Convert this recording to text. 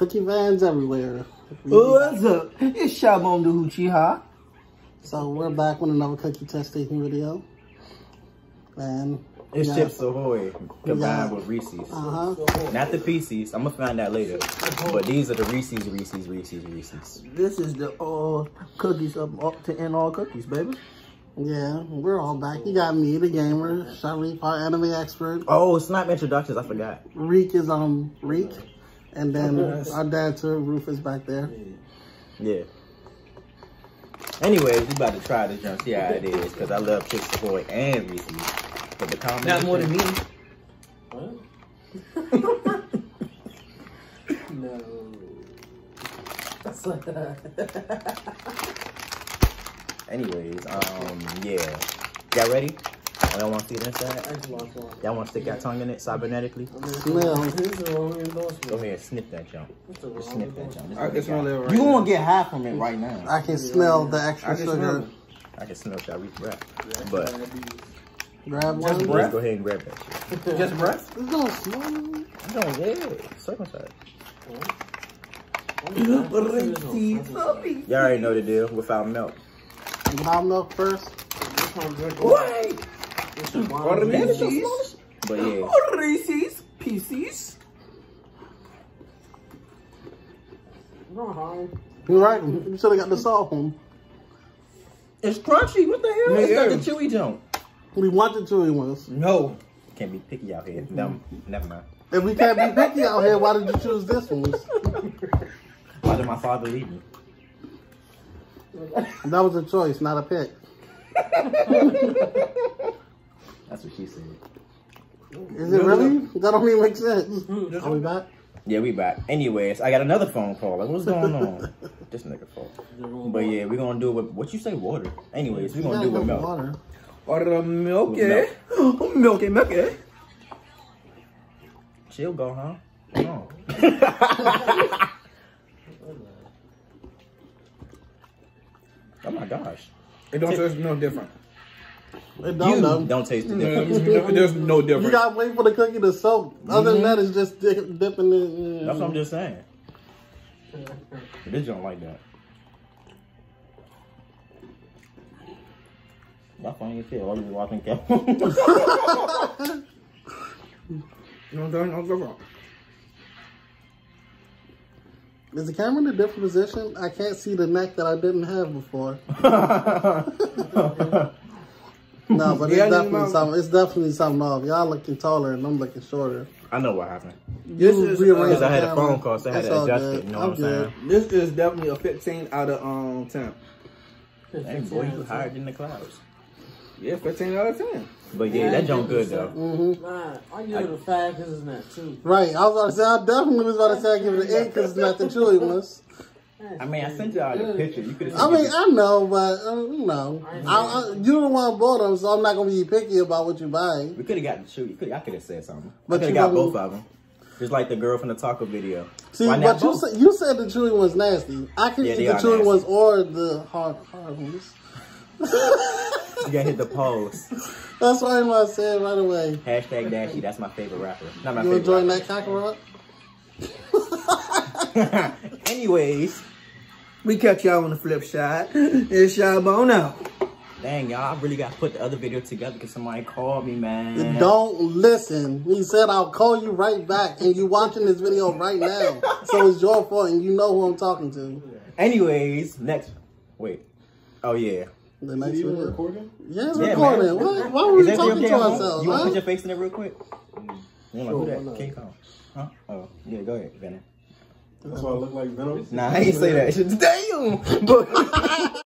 Cookie vans everywhere. What's up? It's Shabon the Uchiha. So we're back with another cookie test taking video. And It's yeah. Chips Ahoy combined Yeah. with Reese's. Uh-huh. Not the Pieces. I'm gonna find that later. But these are the Reese's, Reese's, Reese's, Reese's. This is the all cookies up, up to end all cookies, baby. Yeah, we're all back. You got me, the gamer, Sharif, our anime expert. Oh, snap introductions. I forgot. Reek is um Reek. And then our dancer, Rufus back there. Yeah. Anyways, we about to try this junk, see how it is, because I love Chips Ahoy and Reese's. But the combination, Not more than me. No. Anyways, um, yeah. Y'all ready? Oh, y'all want to see it inside? I just lost one. Y'all want to stick your tongue in it cybernetically? Smell. This is the wrong endorsement. Go ahead, sniff that junk. That's Just wrong sniff that endorsement. junk. I can smell it right You now. won't get high from it right now. I can smell the extra can smell sugar. it. I can smell that Sharice breath. But Grab Just breath? let's go ahead and grab that shit. Just breath? It's gonna smell. I'm going, yeah, circumcised. Y'all already know the deal. Without milk. Without milk first. Wait! Reese's. Reese's. But yeah, Reese's Pieces. Uh-huh. No harm. You're right. You should have got the salt home. it's crunchy. What the hell? It's Yeah. got the chewy junk. We want the chewy ones. No. Can't be picky out here. No, never mind. If we can't be picky out here, why did you choose this one? Why did my father leave me? That was a choice, not a pick. That's what she said. Is it really? That don't even make sense. Are we back? Yeah, we back. Anyways, I got another phone call. Like, what's going on? this nigga phone. But yeah, we're gonna do it with what you say, water. Anyways, we're gonna do it with milk. water. Order a milk, With eh? Milk, eh, milk, eh? She'll go, huh? No. oh my gosh. It don't taste no different. It don't you though. don't taste the difference. There's no difference. You gotta wait for the cookie to soak. Other than that, it's just dip, dipping in. That's what I'm just saying. This don't like that. That's funny as hell. Why you watching Kevin? No, no, no different. Is the camera in a different position? I can't see the neck that I didn't have before. No, but it's Yeah, I need definitely my- something. It's definitely something off. Y'all looking taller and I'm looking shorter. I know what happened. This You is, rearranged Because the I had a camera. phone call, so I had It's to adjust good. it. You know I'm what I'm good. saying? This is definitely a 15 out of um 10. Dang, boy, you higher than the clouds. Yeah, 15 out of 10. But yeah, that junk good though. Mm-hmm. Nah, I give it a five because it's not two. Right. I was about to say, I definitely was about to say I give it an eight because it's not the chewy ones. I mean, I sent y'all the picture. You could have. I mean, I know, but uh, you know, I, I, you're the one bought them, so I'm not gonna be picky about what you buy. we could have got the shoe. You could. I could have said something. But I you could have got both of them. Just like the girl from the taco video. See, Why but you said you said the chewy ones nasty. I can Yeah, eat the chewy nasty. ones or the hard hard ones. You gotta hit the pose. That's why I said right away. Hashtag Dashy. That's my favorite rapper. Not my You favorite. enjoying rapper. that cockroach? Anyways, We catch y'all on the flip side. It's y'all Bono. dang y'all, I really got to put the other video together because somebody called me, man. Don't listen. He said I'll call you right back, and you watching this video right now, so it's your fault, and you know who I'm talking to. Anyways, next. Wait. Oh yeah. The next You video. recording? Yeah, it's Yeah, recording. man. Why, why were we talking your to camera? ourselves? You want to huh? put your face in it real quick? Mm. You want to Sure, do why that? not? King Kong. Huh? Oh, yeah, go ahead, Benny. That's why I look like Venom. Nah, I ain't say that. Shit. Damn! But